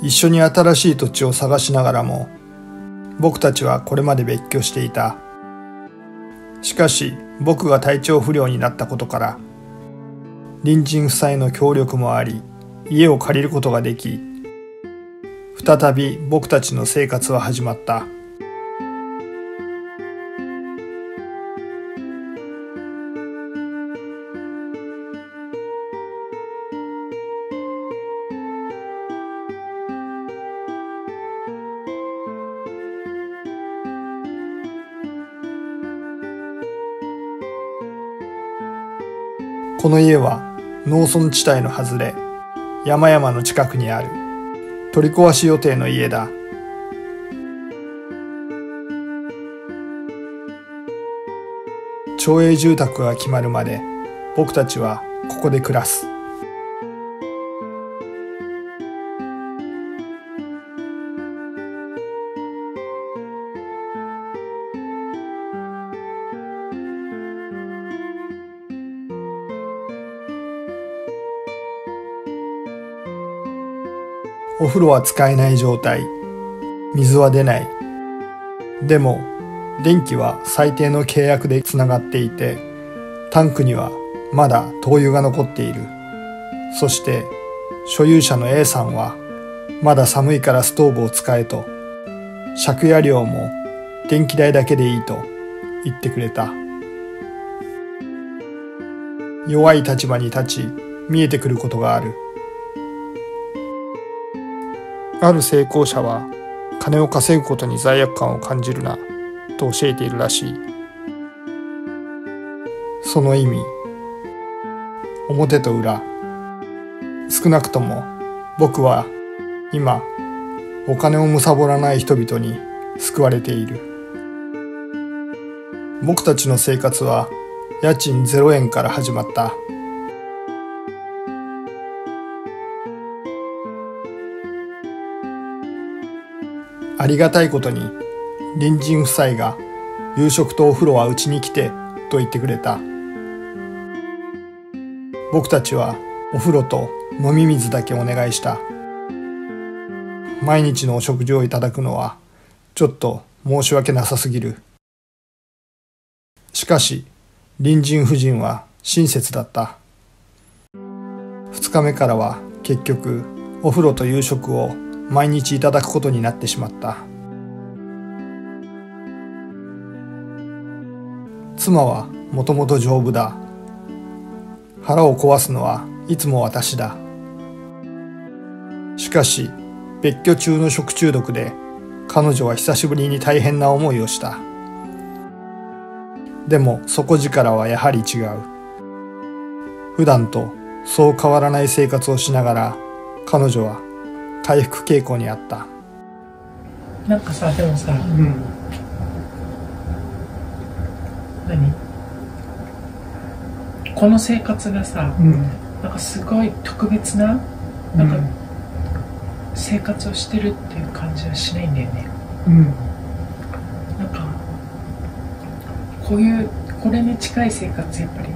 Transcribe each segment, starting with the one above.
一緒に新しい土地を探しながらも僕たちはこれまで別居していた。しかし僕が体調不良になったことから隣人夫妻の協力もあり家を借りることができ再び僕たちの生活は始まった。この家は農村地帯の外れ山々の近くにある。取り壊し予定の家だ。町営住宅が決まるまで僕たちはここで暮らす。お風呂は使えない状態。水は出ない。でも電気は最低の契約でつながっていてタンクにはまだ灯油が残っている。そして所有者の A さんはまだ寒いからストーブを使えと借家料も電気代だけでいいと言ってくれた。弱い立場に立ち見えてくることがある。ある成功者は金を稼ぐことに罪悪感を感じるなと教えているらしい。その意味表と裏少なくとも僕は今お金を貪らない人々に救われている。僕たちの生活は家賃0円から始まった。ありがたいことに隣人夫妻が夕食とお風呂はうちに来てと言ってくれた。僕たちはお風呂と飲み水だけお願いした。毎日のお食事をいただくのはちょっと申し訳なさすぎる。しかし隣人夫人は親切だった。2日目からは結局お風呂と夕食を毎日いただくことになってしまった。妻はもともと丈夫だ。腹を壊すのはいつも私だ。しかし別居中の食中毒で彼女は久しぶりに大変な思いをした。でも底力はやはり違う。普段とそう変わらない生活をしながら彼女は回復傾向にあった。なんかさでもさ、うん。何？この生活がさうん。なんかすごい特別ななんか生活をしてるっていう感じはしないんだよね。うん。なんかこういうこれに近い生活やっぱり。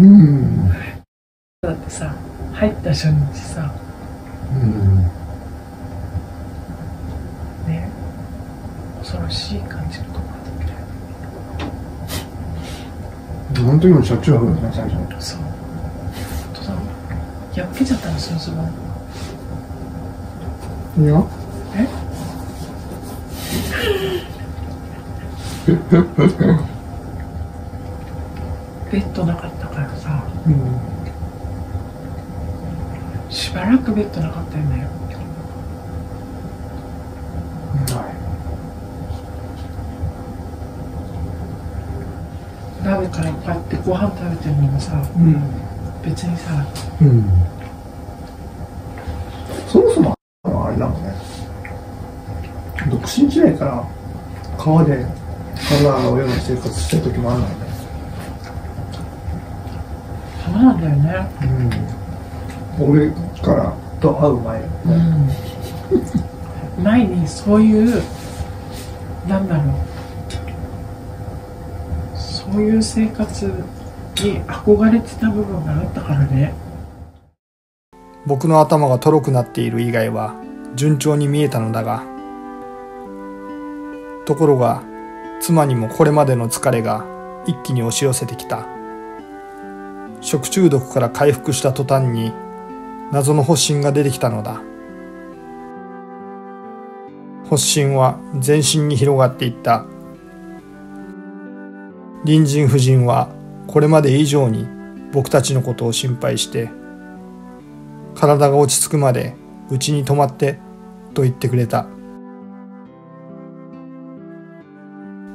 うん。だってさ入った初日さ。うん。ね。恐ろしい感じのとこあの時もしょっちゅう会うよね最初。そう。本当だやっけちゃったのそのズボンいや。え。ベッドなかったからさ。うんしばらくベッドなかったよね。鍋からこうやってご飯食べてるのもさうん。別にさうん。そもそもあれだもんね。独身時代から川で体を洗うような生活してる時もあるのよね。そうなんだよね。うん俺からと会う前。うん。前にそういうなんだろう。そういう生活に憧れてた部分があったからね。僕の頭がとろくなっている以外は順調に見えたのだがところが妻にもこれまでの疲れが一気に押し寄せてきた。食中毒から回復した途端に謎の発疹が出てきたのだ。発疹は全身に広がっていった。隣人夫人はこれまで以上に僕たちのことを心配して体が落ち着くまでうちに泊まってと言ってくれた。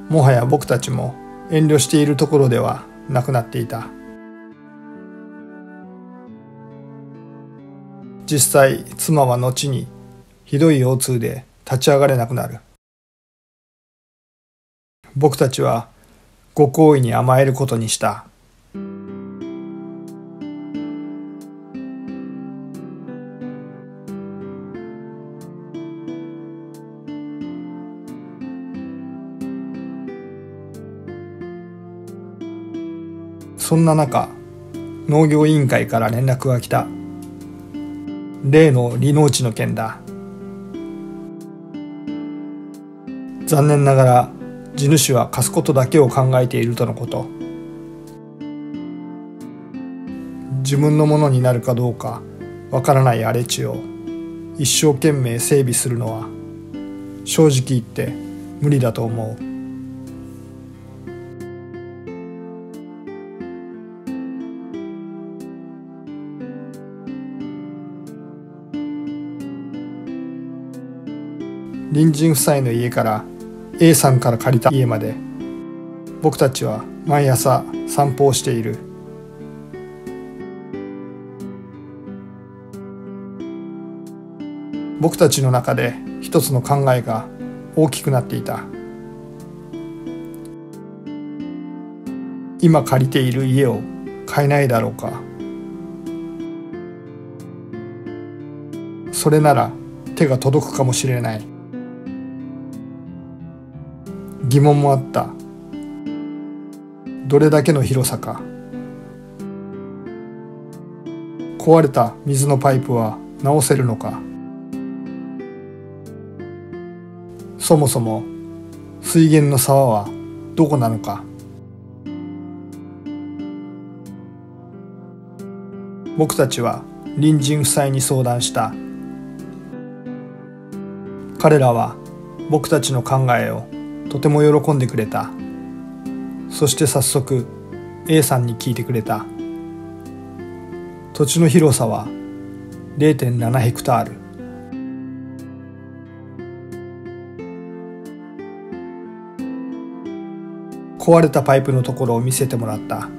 もはや僕たちも遠慮しているところではなくなっていた。実際妻は後にひどい腰痛で立ち上がれなくなる。僕たちはご好意に甘えることにした。そんな中農業委員会から連絡が来た。例の離農地の件だ。残念ながら地主は貸すことだけを考えているとのこと。自分のものになるかどうかわからない荒れ地を一生懸命整備するのは正直言って無理だと思う。隣人夫妻の家から A さんから借りた家まで。僕たちは毎朝散歩をしている。僕たちの中で一つの考えが大きくなっていた。今借りている家を買えないだろうか。それなら手が届くかもしれない。疑問もあった。どれだけの広さか。壊れた水のパイプは直せるのか。そもそも水源の沢はどこなのか。僕たちは隣人夫妻に相談した。彼らは僕たちの考えをとても喜んでくれた。そして早速 A さんに聞いてくれた。土地の広さは0.7ヘクタール。壊れたパイプのところを見せてもらった。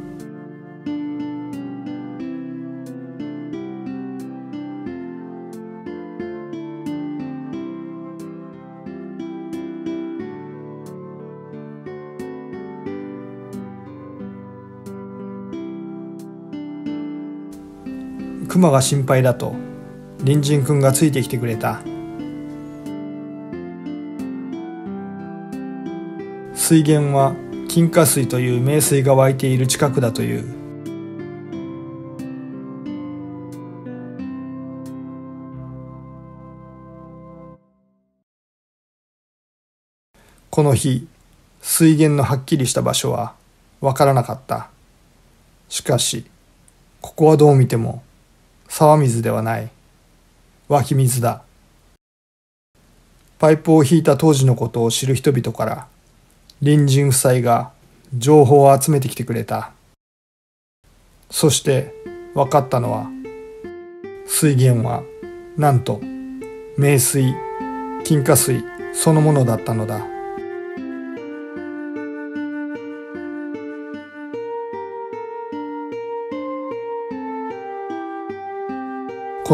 マが心配だと隣人くんがついてきてくれた。水源は金華水という名水が湧いている近くだという。この日水源のはっきりした場所はわからなかった。しかしここはどう見ても沢水ではない。湧き水だ。パイプを引いた当時のことを知る人々から隣人夫妻が情報を集めてきてくれた。そして分かったのは水源はなんと名水金華水そのものだったのだ。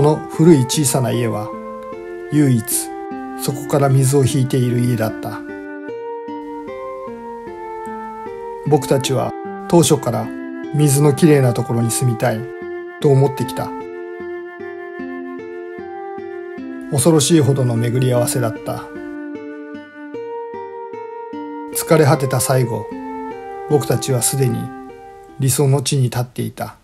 この古い小さな家は唯一そこから水を引いている家だった。僕たちは当初から水のきれいなところに住みたいと思ってきた。恐ろしいほどの巡り合わせだった。疲れ果てた最後僕たちはすでに理想の地に立っていた。